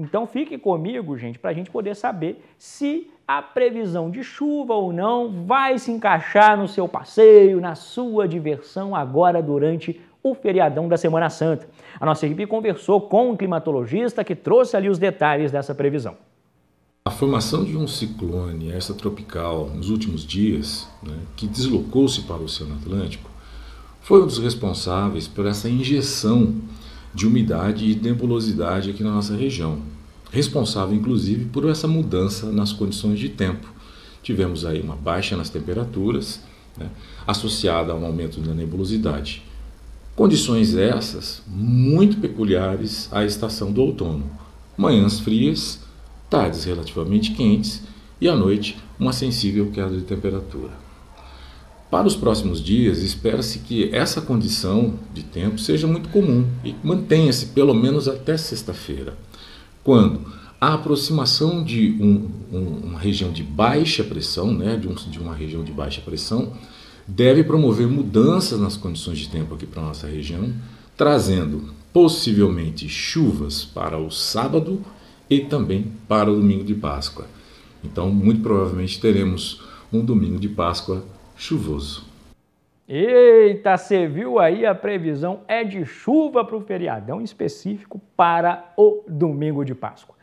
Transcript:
Então fique comigo, gente, para a gente poder saber se a previsão de chuva ou não vai se encaixar no seu passeio, na sua diversão agora durante o feriadão da Semana Santa. A nossa equipe conversou com um climatologista que trouxe ali os detalhes dessa previsão. A formação de um ciclone extratropical nos últimos dias, né, que deslocou-se para o Oceano Atlântico, foi um dos responsáveis por essa injeção de umidade e nebulosidade aqui na nossa região, responsável inclusive por essa mudança nas condições de tempo. Tivemos aí uma baixa nas temperaturas, né, associada a um aumento da nebulosidade. Condições essas muito peculiares à estação do outono. Manhãs frias, tardes relativamente quentes e à noite uma sensível queda de temperatura. Para os próximos dias, espera-se que essa condição de tempo seja muito comum e mantenha-se pelo menos até sexta-feira, quando a aproximação de um, um, uma região de baixa pressão, né, de, um, de uma região de baixa pressão, deve promover mudanças nas condições de tempo aqui para a nossa região, trazendo possivelmente chuvas para o sábado e também para o domingo de Páscoa. Então, muito provavelmente teremos um domingo de Páscoa chuvoso. Eita, você viu aí a previsão é de chuva para o feriadão específico para o domingo de Páscoa.